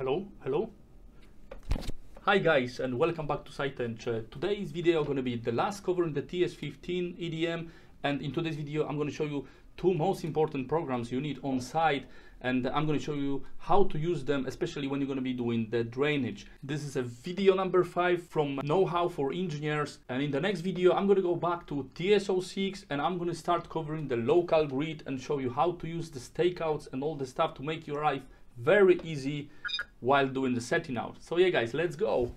hello, hello. Hi guys and welcome back to SiteEng. Uh, today's video going to be the last covering the TS15 EDM and in today's video I'm going to show you two most important programs you need on site and I'm going to show you how to use them especially when you're going to be doing the drainage. This is a video number 5 from Know-How for Engineers and in the next video I'm going to go back to TS06 and I'm going to start covering the local grid and show you how to use the stakeouts and all the stuff to make your life very easy while doing the setting out. So yeah guys, let's go.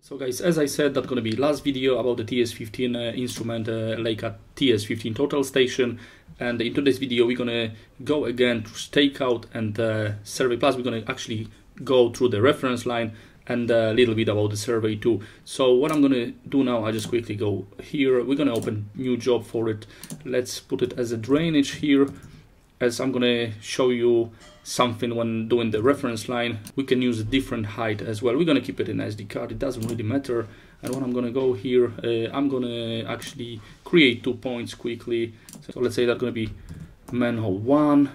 So guys, as I said, that's gonna be last video about the TS15 uh, instrument uh, Leica TS15 total station. And in today's video, we're gonna go again to stakeout and uh, survey. Plus, we're gonna actually go through the reference line and a little bit about the survey too. So what I'm gonna do now, I just quickly go here. We're gonna open new job for it. Let's put it as a drainage here as I'm gonna show you something when doing the reference line we can use a different height as well. We're gonna keep it in SD card. It doesn't really matter. And when I'm gonna go here uh, I'm gonna actually create two points quickly. So let's say that's gonna be manhole one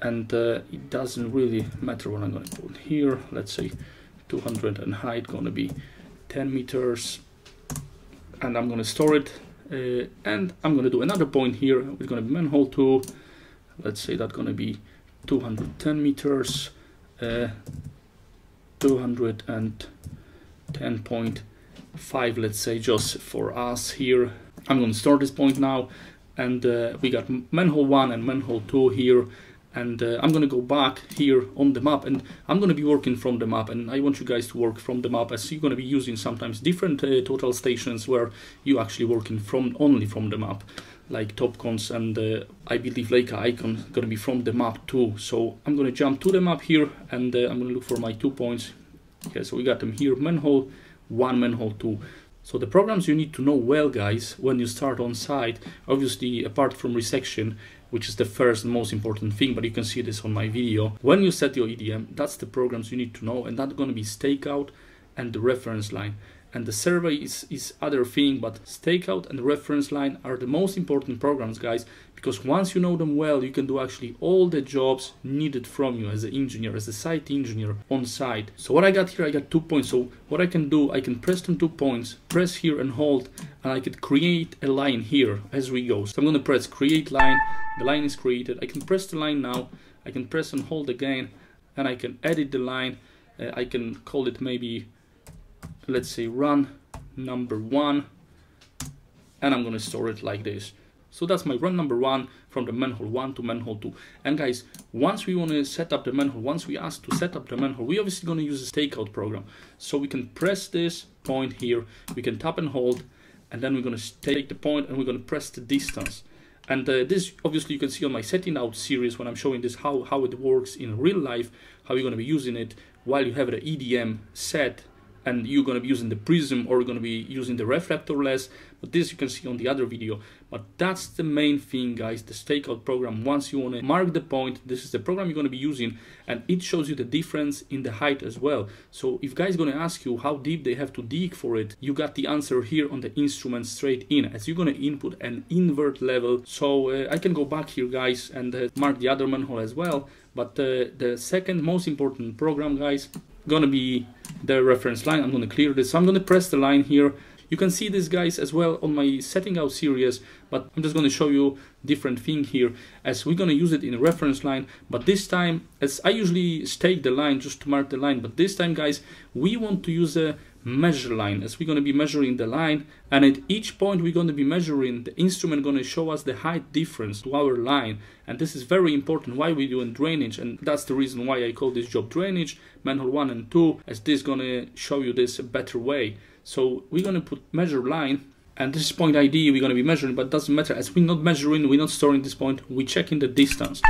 and uh, it doesn't really matter what I'm gonna put here. Let's say 200 and height gonna be 10 meters. And I'm gonna store it uh, and I'm gonna do another point here. It's gonna be manhole 2 let's say that's going to be 210 meters uh, 210.5 let's say just for us here. I'm going to start this point now and uh, we got manhole 1 and manhole 2 here and uh, I'm gonna go back here on the map and I'm gonna be working from the map and I want you guys to work from the map as you're gonna be using sometimes different uh, total stations where you actually working from only from the map like Topcons and uh, I believe Leica icon gonna be from the map too. So I'm gonna jump to the map here and uh, I'm gonna look for my two points. Okay, so we got them here, manhole one, manhole two. So the programs you need to know well, guys, when you start on site, obviously apart from resection, which is the first and most important thing, but you can see this on my video. When you set your EDM, that's the programs you need to know, and that's gonna be stakeout and the reference line and the survey is, is other thing but stakeout and reference line are the most important programs guys because once you know them well you can do actually all the jobs needed from you as an engineer as a site engineer on site. So what i got here i got two points. So what i can do i can press them two points press here and hold and i could create a line here as we go. So i'm going to press create line. The line is created. I can press the line now. I can press and hold again and i can edit the line. Uh, i can call it maybe let's say run number one and I'm gonna store it like this. So that's my run number one from the manhole one to manhole two. And guys once we want to set up the manhole once we ask to set up the manhole we obviously going to use a stakeout program. So we can press this point here we can tap and hold and then we're going to take the point and we're going to press the distance. And uh, this obviously you can see on my setting out series when I'm showing this how, how it works in real life how you're going to be using it while you have the EDM set and you're going to be using the prism or you're going to be using the reflector less but this you can see on the other video. But that's the main thing guys the stakeout program. Once you want to mark the point this is the program you're going to be using and it shows you the difference in the height as well. So if guys going to ask you how deep they have to dig for it you got the answer here on the instrument straight in. As you're going to input an invert level so uh, i can go back here guys and uh, mark the other manhole as well. But uh, the second most important program guys gonna be the reference line. I'm gonna clear this. So I'm gonna press the line here. You can see these guys as well on my setting out series, but I'm just gonna show you different thing here as we're gonna use it in a reference line. But this time, as I usually stake the line just to mark the line, but this time guys, we want to use a measure line as we're going to be measuring the line and at each point we're going to be measuring the instrument going to show us the height difference to our line and this is very important why we're doing drainage and that's the reason why I call this job drainage manhole 1 and 2 as this going to show you this a better way so we're going to put measure line and this is point ID we're going to be measuring but doesn't matter as we're not measuring we're not storing this point we're checking the distance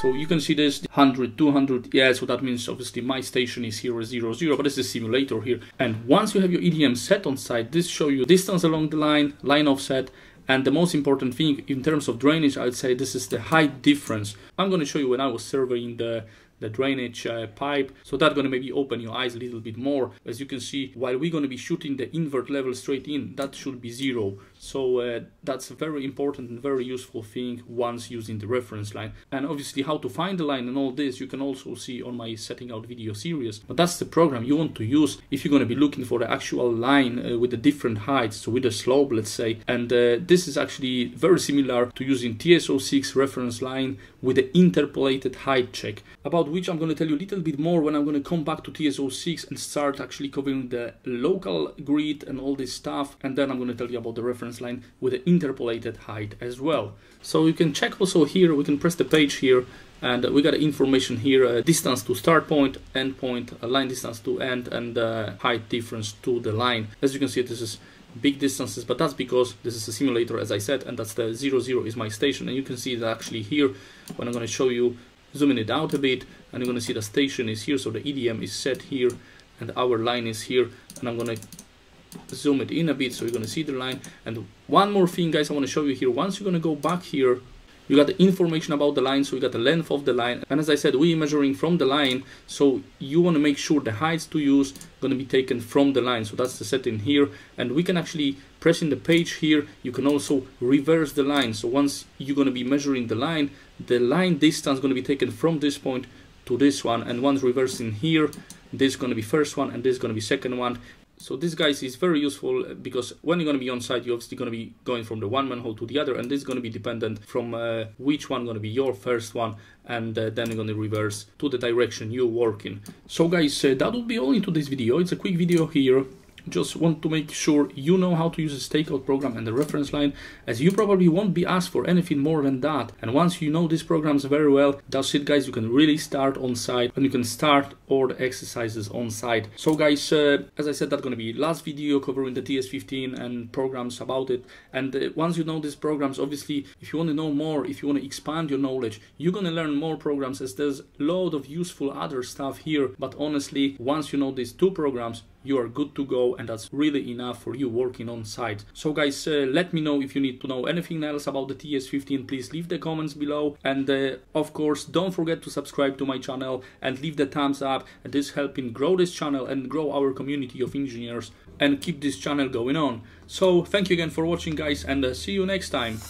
so you can see this 100, 200, yeah, so that means obviously my station is here 0, 0, but is a simulator here. And once you have your EDM set on site, this show you distance along the line, line offset, and the most important thing in terms of drainage, I'd say this is the height difference. I'm going to show you when I was surveying the the drainage uh, pipe so that's going to maybe open your eyes a little bit more as you can see while we're going to be shooting the invert level straight in that should be zero So uh, that's a very important and very useful thing once using the reference line. And obviously how to find the line and all this you can also see on my setting out video series. But that's the program you want to use if you're going to be looking for the actual line uh, with the different heights, so with a slope let's say. And uh, this is actually very similar to using TS06 reference line with the interpolated height check, about which I'm going to tell you a little bit more when I'm going to come back to TS06 and start actually covering the local grid and all this stuff. And then I'm going to tell you about the reference line with the interpolated height as well. So you can check also here, we can press the page here and we got information here uh, distance to start point end point uh, line distance to end and uh, height difference to the line as you can see this is big distances but that's because this is a simulator as I said and that's the 0 0 is my station and you can see that actually here when I'm going to show you zooming it out a bit and you're going to see the station is here so the EDM is set here and our line is here and I'm going to zoom it in a bit so you're going to see the line. And one more thing guys I want to show you here. Once you're going to go back here you got the information about the line so you got the length of the line. And as I said we measuring from the line so you want to make sure the heights to use going to be taken from the line. So that's the setting here. And we can actually pressing the page here. You can also reverse the line. So once you're going to be measuring the line the line distance going to be taken from this point to this one. And once reversing here this is going to be first one and this is going to be second one so this guys is very useful uh, because when you're going to be on site you're obviously going to be going from the one manhole to the other and this is going to be dependent from uh, which one going to be your first one and uh, then you're going to reverse to the direction you're working. So guys uh, that will be all into this video. It's a quick video here just want to make sure you know how to use a stakeout program and the reference line as you probably won't be asked for anything more than that. And once you know these programs very well that's it guys. You can really start on site and you can start all the exercises on site. So guys uh, as i said that's going to be last video covering the ts15 and programs about it. And uh, once you know these programs obviously if you want to know more if you want to expand your knowledge you're going to learn more programs as there's a load of useful other stuff here. But honestly once you know these two programs you are good to go and that's really enough for you working on site. So guys uh, let me know if you need to know anything else about the ts15 please leave the comments below. And uh, of course don't forget to subscribe to my channel and leave the thumbs up. This helping grow this channel and grow our community of engineers and keep this channel going on. So thank you again for watching guys and uh, see you next time